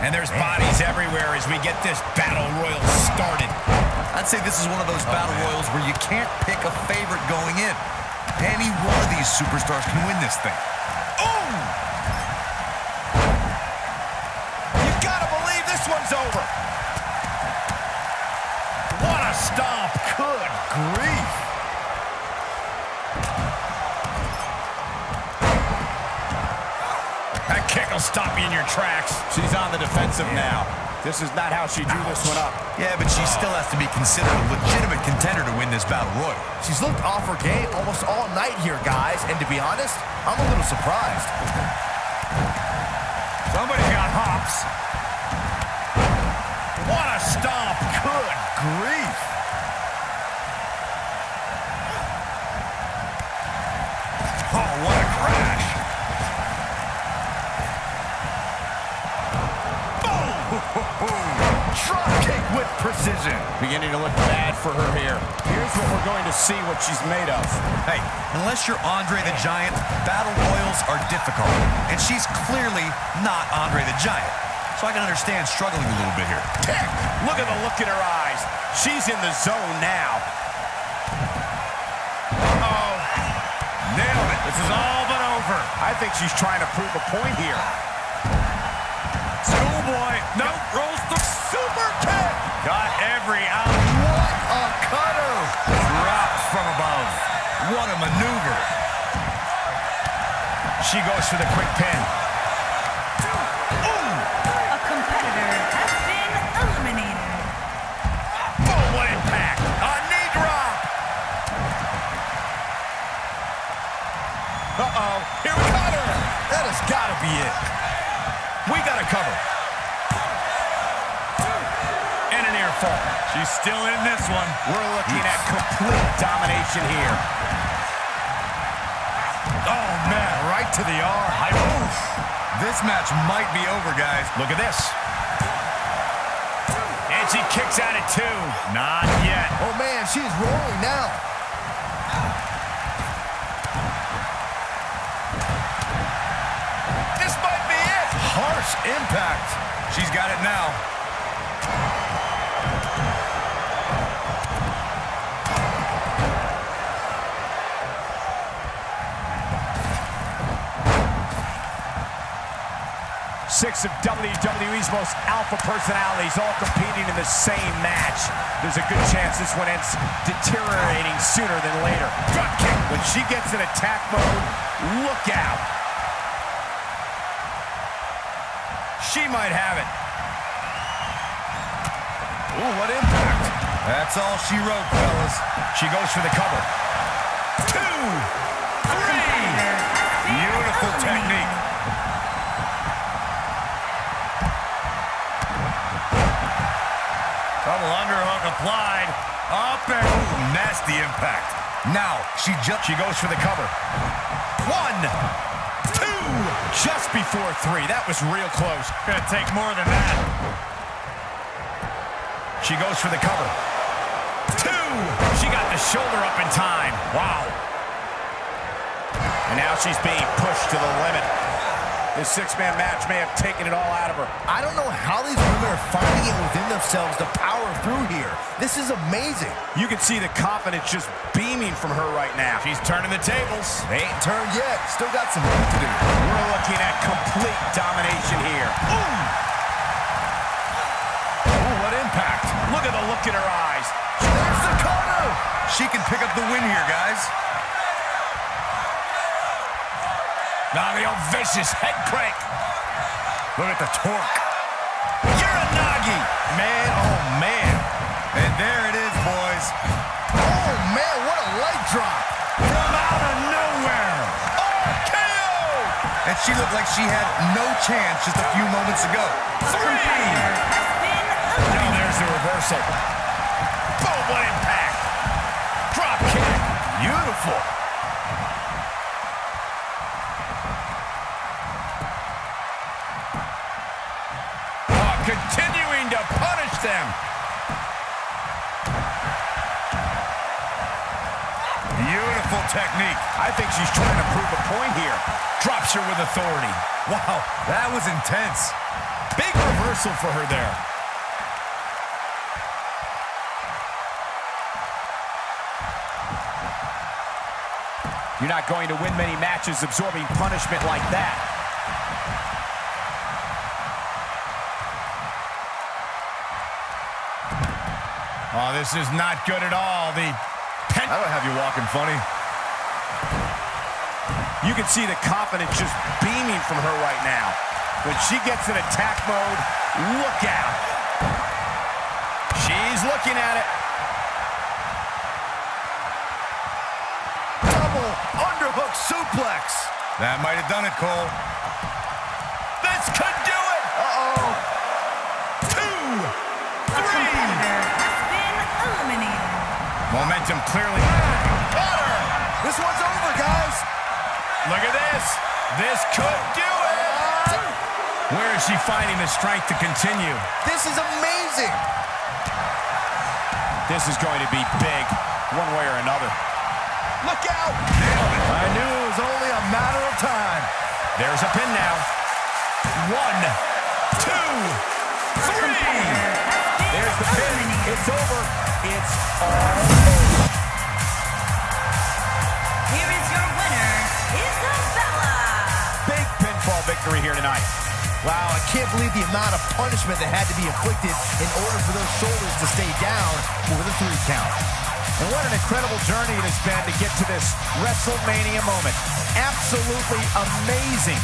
And there's bodies everywhere as we get this battle royal started. I'd say this is one of those Oh, battle royals where you can't pick a favorite going in. Any one of these superstars can win this thing. Oh! You gotta believe this one's over. What a stomp. Good grief. That kick will stop you in your tracks. She's on the defensive now. This is not how she drew this one up. Yeah, but she still has to be considered a legitimate contender to win this battle royal. She's looked off her game almost all night here, guys. And to be honest, I'm a little surprised. Somebody's got hops. What a stomp. Good grief. Oh, what precision. Beginning to look bad for her here. Here's what we're going to see what she's made of. Hey, unless you're Andre the Giant, battle royals are difficult. And she's clearly not Andre the Giant. So I can understand struggling a little bit here. Look at the look in her eyes. She's in the zone now. Oh, nailed it. This is all but over. I think she's trying to prove a point here. Schoolboy. No, rolls the super kick. Got every out. What a cutter. Dropped from above. What a maneuver. She goes for the quick pin. A competitor has been eliminated. Boom, what impact. A knee drop. Uh-oh. Here we got her. That has got to be it. We got a cover. And an air fall. She's still in this one. We're looking at complete domination here. Oh, man, right to the arm. This match might be over, guys. Look at this. And she kicks out at two. Not yet. Oh, man, she's rolling impact. She's got it now. Six of WWE's most alpha personalities all competing in the same match. There's a good chance this one ends deteriorating sooner than later. Drop kick. When she gets in attack mode, look out. She might have it. Ooh, what impact. That's all she wrote, fellas. She goes for the cover. Two. Three. Beautiful technique. Double underhook applied. Up and nasty impact. Now, she just... she goes for the cover. One. Just before three. That was real close. Gonna take more than that. She goes for the cover. Two. She got the shoulder up in time. Wow. And now she's being pushed to the limit. This six-man match may have taken it all out of her. I don't know how these women are finding it within themselves to power through here. This is amazing. You can see the confidence just beaming from her right now. She's turning the tables. They ain't turned yet. Still got some work to do. We're looking at complete domination here. Ooh, Ooh, what impact. Look at the look in her eyes. There's the cutter. She can pick up the win here, guys. Now the old vicious head crank. Look at the torque. Uranage. Man, oh man. And there it is, boys. Oh, man, what a leg drop. From out of nowhere. RKO. And she looked like she had no chance just a few moments ago. A competitor has been Now there's the reversal. Technique. I think she's trying to prove a point here. Drops her with authority. Wow, that was intense. Big reversal. for her there. You're not going to win many matches absorbing punishment like that. Oh, this is not good at all. The I don't have you walking funny. You can see the confidence just beaming from her right now. When she gets in attack mode, look out. She's looking at it. Double underhook suplex. That might have done it, Cole. This could do it. Uh-oh. Two, competitor has been eliminated. Momentum clearly. This one's over, guys. Look at this. This could do it. Where is she finding the strength to continue? This is amazing. This is going to be big, one way or another. Look out. I knew it was only a matter of time. There's a pin now. One, two, three. competitor has been There's the pin. It's over. It's all over. Wow, I can't believe the amount of punishment that had to be inflicted in order for those shoulders to stay down for the three count. And what an incredible journey it has been to get to this WrestleMania moment. Absolutely amazing